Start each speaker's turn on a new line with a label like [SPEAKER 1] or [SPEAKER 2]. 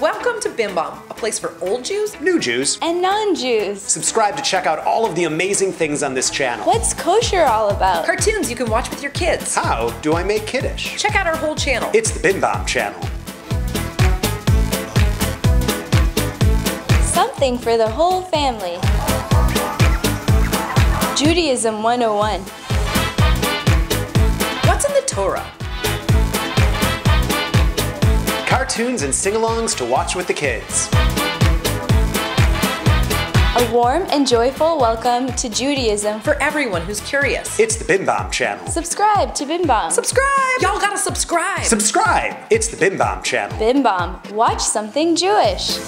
[SPEAKER 1] Welcome to BimBam, a place for old Jews.
[SPEAKER 2] New Jews,
[SPEAKER 3] and non-Jews.
[SPEAKER 2] subscribe to check out all of the amazing things on this channel.
[SPEAKER 3] What's kosher all about?
[SPEAKER 1] Cartoons you can watch with your kids.
[SPEAKER 2] How do I make Kiddush?
[SPEAKER 1] Check out our whole channel.
[SPEAKER 2] It's the BimBam channel.
[SPEAKER 3] Something for the whole family. Judaism 101.
[SPEAKER 1] What's in the Torah?
[SPEAKER 2] Cartoons and sing-alongs to watch with the kids.
[SPEAKER 3] A warm and joyful welcome to Judaism.
[SPEAKER 1] For everyone who's curious.
[SPEAKER 2] It's the BimBam channel.
[SPEAKER 3] Subscribe to BimBam.
[SPEAKER 1] Subscribe! Y'all gotta subscribe!
[SPEAKER 2] Subscribe! It's the BimBam channel.
[SPEAKER 3] BimBam. Watch something Jewish.